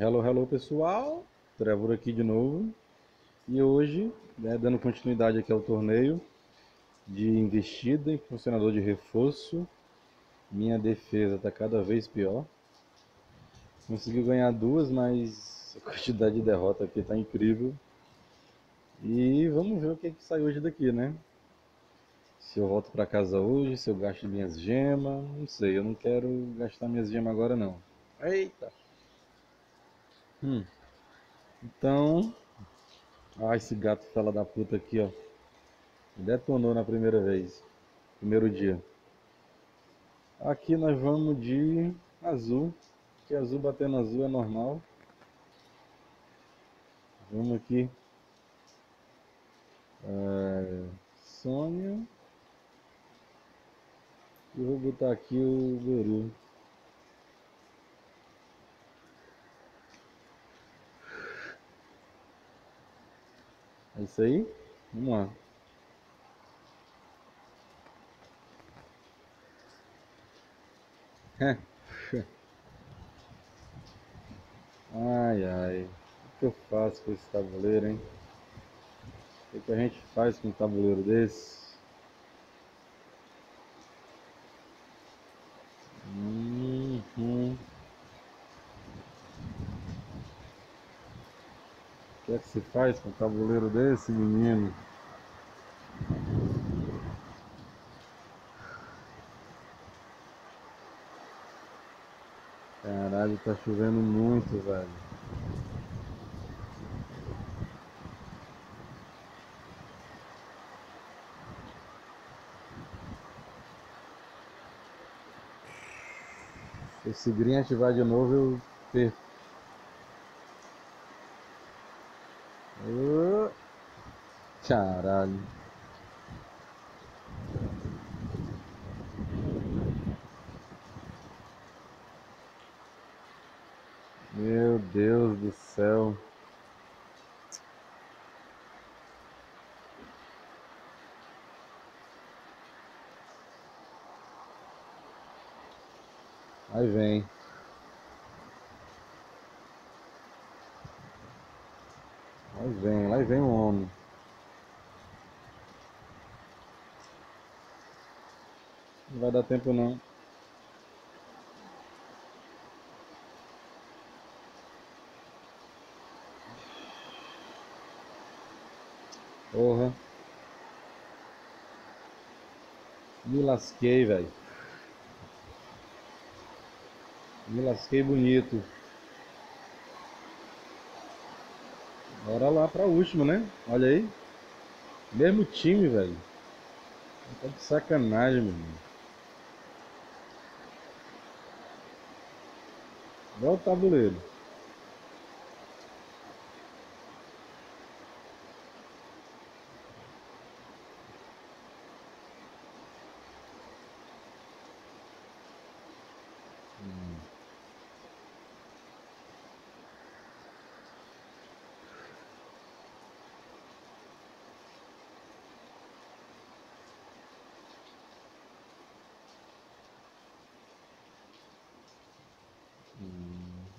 Hello, hello pessoal, Trevor aqui de novo e hoje, né, dando continuidade aqui ao torneio de investida em funcionador de reforço, minha defesa está cada vez pior. Consegui ganhar duas, mas a quantidade de derrota aqui está incrível. E vamos ver o que, é que sai hoje daqui, né? Se eu volto para casa hoje, se eu gasto minhas gemas, não sei, eu não quero gastar minhas gemas agora não. Eita! Hum. Então. Ah, esse gato fala da puta aqui, ó. Detonou na primeira vez. Primeiro dia. Aqui nós vamos de azul. Que azul batendo azul é normal. Vamos aqui. É, Sônia. E vou botar aqui o Guru. É isso aí? Vamos lá. Ai ai, o que eu faço com esse tabuleiro, hein? O que, que a gente faz com um tabuleiro desse? Uhum. que é que se faz com um tabuleiro desse, menino? Caralho, tá chovendo muito, velho. Se esse green ativar de novo, eu perco. Caralho. Meu Deus do céu. Aí vem. Aí vem, lá vem o homem. Não vai dar tempo não. Porra. Me lasquei, velho. Me lasquei bonito. Bora lá pra última, né? Olha aí. Mesmo time, velho. Tá de sacanagem, meu irmão. Olha o tabuleiro.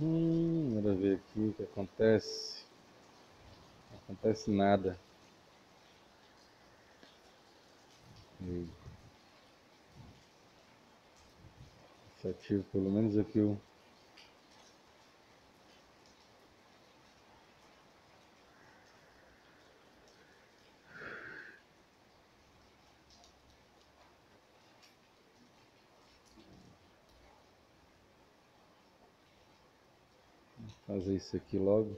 Hum, bora ver aqui o que acontece. Não acontece nada. Se ativo pelo menos aqui o. fazer isso aqui logo.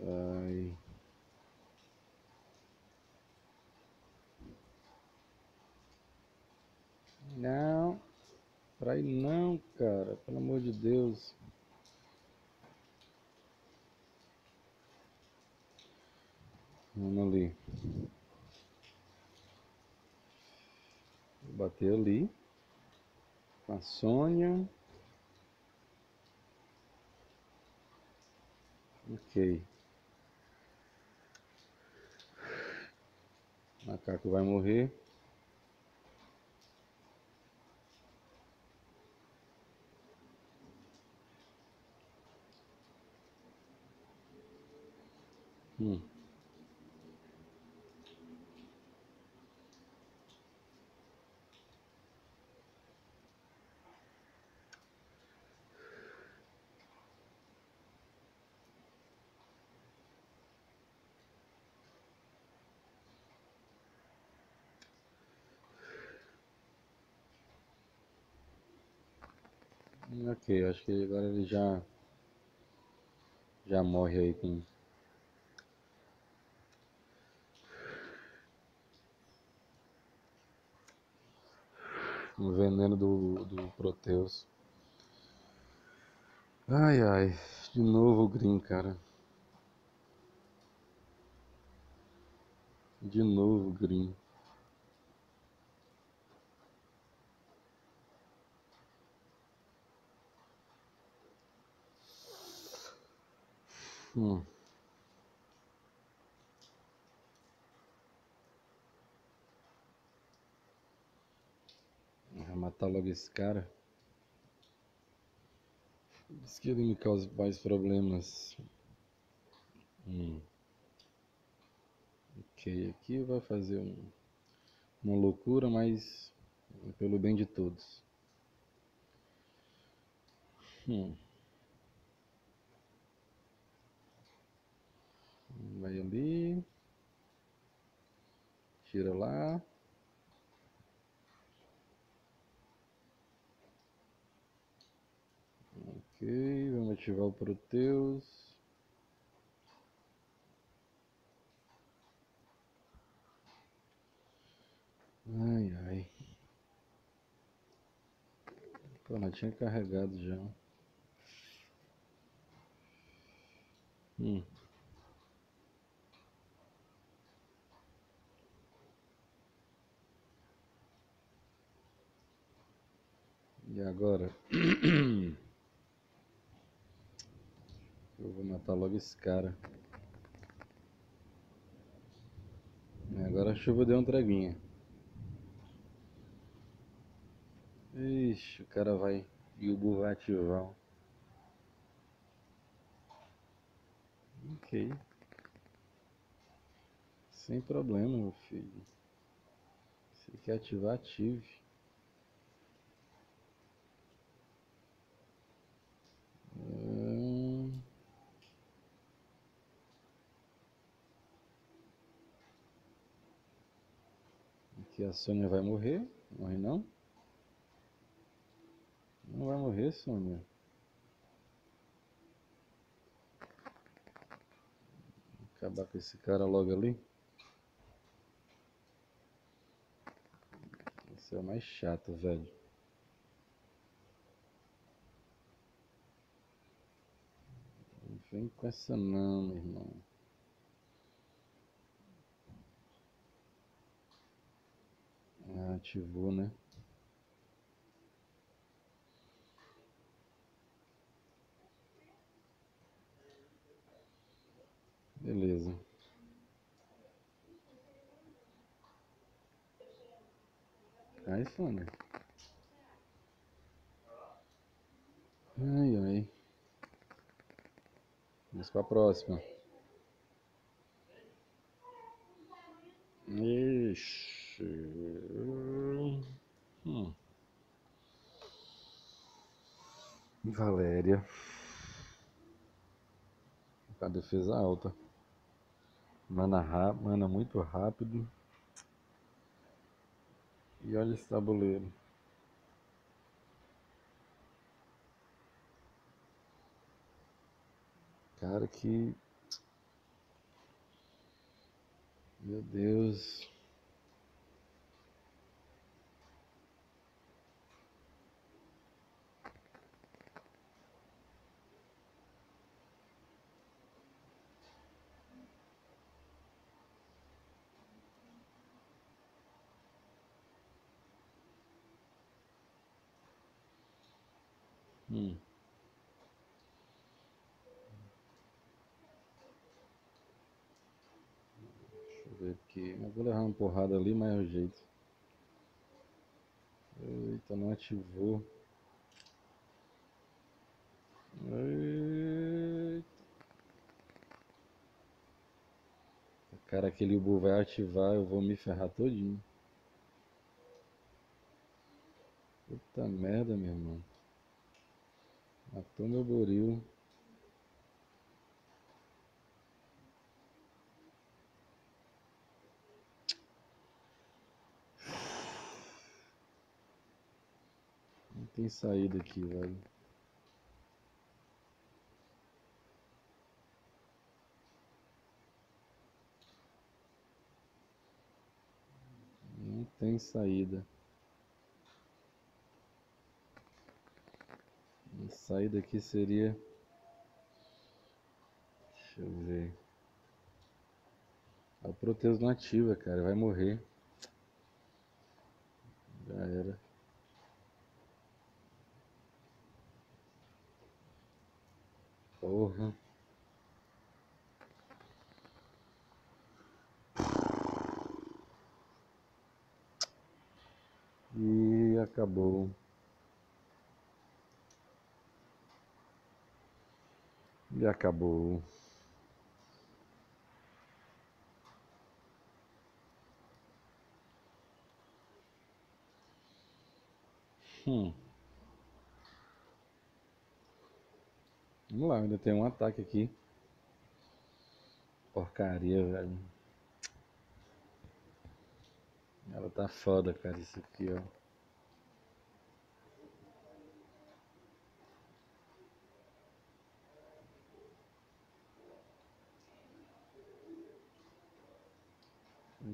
Ai. Não. Pra ir não, cara. Pelo amor de Deus. Vamos ali. Bater ali com a Sônia. Ok. Macaco vai morrer. Hum. Ok, acho que agora ele já já morre aí com o veneno do, do Proteus. Ai ai, de novo o Green, cara. De novo o Green. Hum. Vou matar logo esse cara. Diz que ele me causa mais problemas. Hum. Ok, aqui vai fazer um, uma loucura, mas pelo bem de todos. Hum. Vai ali. Tira lá. Ok, vamos ativar o Proteus. Ai ai. Pô, não tinha carregado já. Hum. E agora? Eu vou matar logo esse cara. E agora a chuva deu um treguinha. Ixi, o cara vai. E o burro vai ativar. Ok. Sem problema, meu filho. Se quer ativar, ative. Hum. Aqui a Sônia vai morrer. Morre não? Não vai morrer, Sônia. Acabar com esse cara logo ali. Esse é o mais chato, velho. Vem com essa não, meu irmão. Ah, ativou, né? Beleza. Ai, Sônia. Ai, ai. Vamos para próxima. Ixi. Hum. Valéria. Com a defesa alta. Mana, ra- mana muito rápido. E olha esse tabuleiro. Cara, que. Meu Deus. Hum. Deixa eu ver aqui. Eu vou levar uma porrada ali, mas é o jeito. Eita, não ativou. Eita. Cara, aquele Ubu vai ativar, eu vou me ferrar todinho. Puta merda, meu irmão. Matou meu buril. Não tem saída aqui, velho. Não tem saída. Saída aqui seria. Deixa eu ver. A Proteus nativa, cara, vai morrer. Já era. Porra. E acabou. E acabou. Hum. Vamos lá, ainda tem um ataque aqui. Porcaria, velho. Ela tá foda, cara, isso aqui, ó.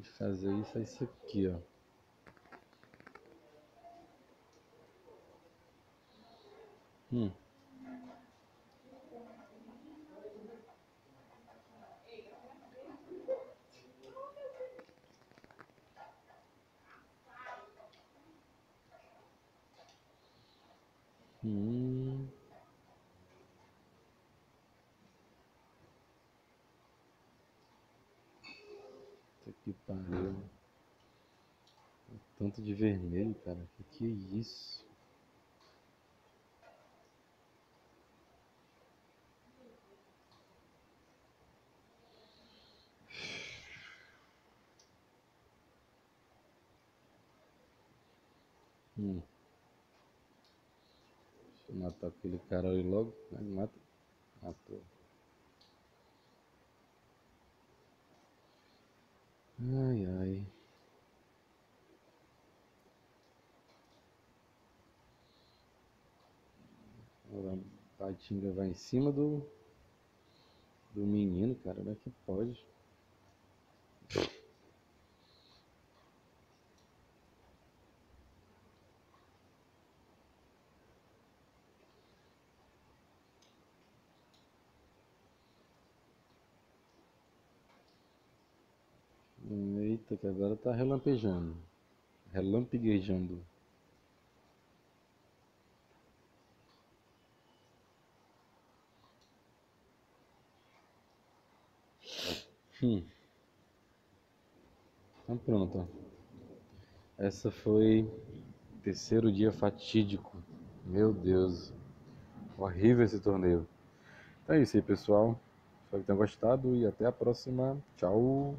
De fazer isso é isso aqui, ó. Hum. Hum. Puta que pariu. Tanto de vermelho, cara. Que que é isso? Hum. Deixa eu matar aquele cara logo. Né? Mata. Matou. Ai, ai. A patinga vai em cima do do menino, cara. Como é que pode? Eita, que agora tá relampejando. Relampeguejando. Hum. Então pronto. Essa foi terceiro dia fatídico. Meu Deus. Horrível esse torneio. Então é isso aí, pessoal. Espero que tenham gostado e até a próxima. Tchau.